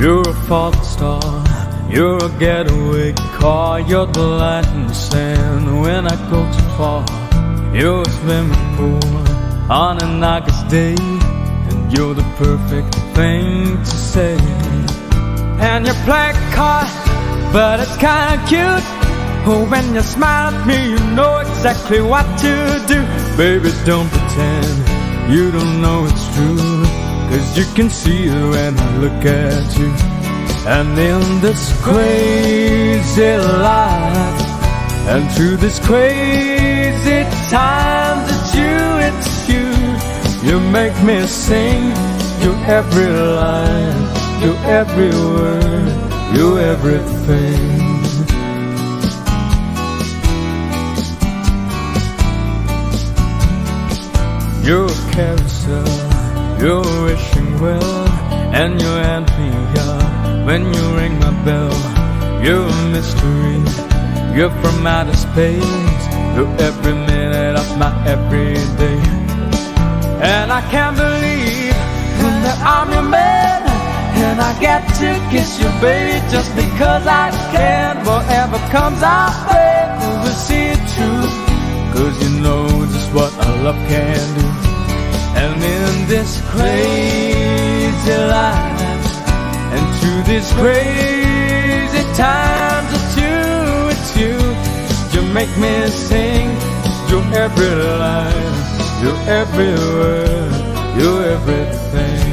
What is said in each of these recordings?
You're a falling star, you're a getaway car, you're the light in the sand when I go too far. You're a swimming pool on an August day, and you're the perfect thing to say. And you play card, but it's kinda cute. Oh, when you smile at me, you know exactly what to do. Baby, don't pretend you don't know it's true. Cause you can see it when I look at you. And in this crazy life, and through this crazy times, it's you, it's you. You make me sing your every line, your every word, your everything. You're a carousel, you're wishing well, and you hand me up when you ring my bell. You're a mystery, you're from outer space, you're every minute of my everyday. And I can't believe that I'm your man, and I get to kiss you, baby, just because I can. Whatever comes our way, we'll see it through. Cause you know just what our love can do. This crazy life, and through this crazy times, it's you, it's you. You make me sing your every line, your every word, your everything.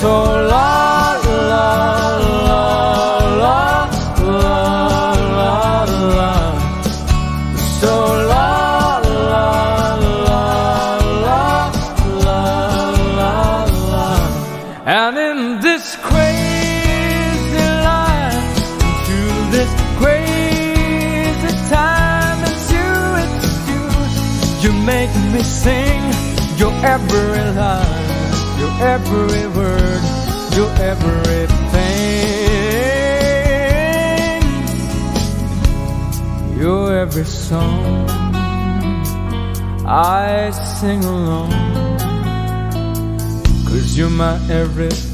So la la la la la la la. So la la la la la la la. And in this crazy life, through this crazy time, it's you, it's you. You make me sing your every line your every word, your everything, your every song. I sing along, cause you're my everything.